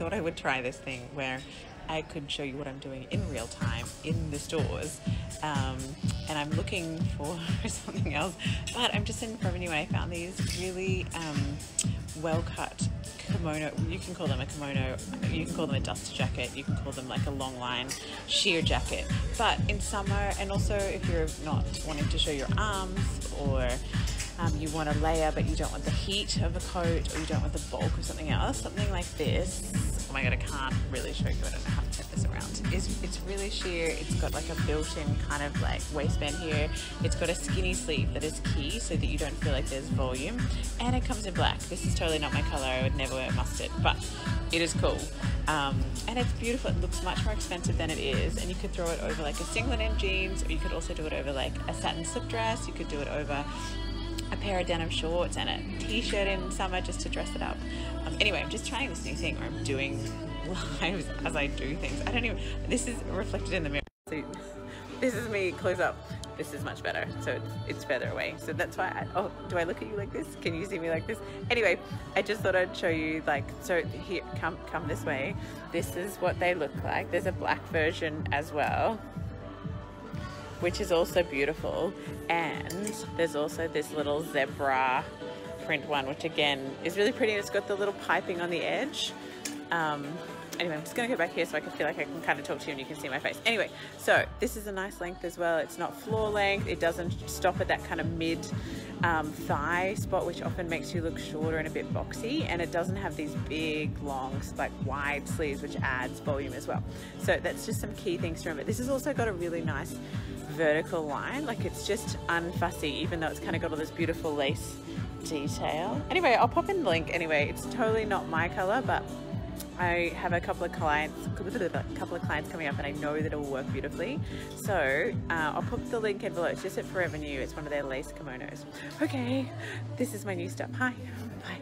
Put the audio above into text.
thought I would try this thing where I could show you what I'm doing in real time in the stores. Um, and I'm looking for something else, but I'm just Forever New and I found these really um, well cut kimono. You can call them a kimono, you can call them a duster jacket, you can call them like a long line sheer jacket. But in summer, and also if you're not wanting to show your arms or um, you want a layer but you don't want the heat of a coat or you don't want the bulk of something else, something like this. Oh my god, I can't really show you. I don't know how to turn this around. It's, it's really sheer. It's got like a built-in kind of like waistband here. It's got a skinny sleeve that is key so that you don't feel like there's volume. And it comes in black. This is totally not my color. I would never wear mustard, but it is cool. Um, and it's beautiful. It looks much more expensive than it is. And you could throw it over like a singlet and jeans, or you could also do it over like a satin slip dress. You could do it over a pair of denim shorts and a t-shirt in summer just to dress it up. Um, anyway, I'm just trying this new thing where I'm doing lives as I do things. I don't even, this is reflected in the mirror. So this is me close up. This is much better. So it's, it's further away. So that's why, I, oh, do I look at you like this? Can you see me like this? Anyway, I just thought I'd show you like, so here, come, come this way. This is what they look like. There's a black version as well which is also beautiful. And there's also this little zebra print one, which again is really pretty. It's got the little piping on the edge. Um, anyway, I'm just gonna go back here so I can feel like I can kind of talk to you and you can see my face. Anyway, so this is a nice length as well. It's not floor length. It doesn't stop at that kind of mid um, thigh spot, which often makes you look shorter and a bit boxy. And it doesn't have these big, long, like wide sleeves, which adds volume as well. So that's just some key things to remember. This has also got a really nice vertical line. Like it's just unfussy, even though it's kind of got all this beautiful lace detail. Anyway, I'll pop in the link anyway. It's totally not my color, but I have a couple of clients, a couple of clients coming up, and I know that it will work beautifully. So uh, I'll put the link in below. It's just at Forever New. It's one of their lace kimonos. Okay, this is my new stuff. Hi, bye.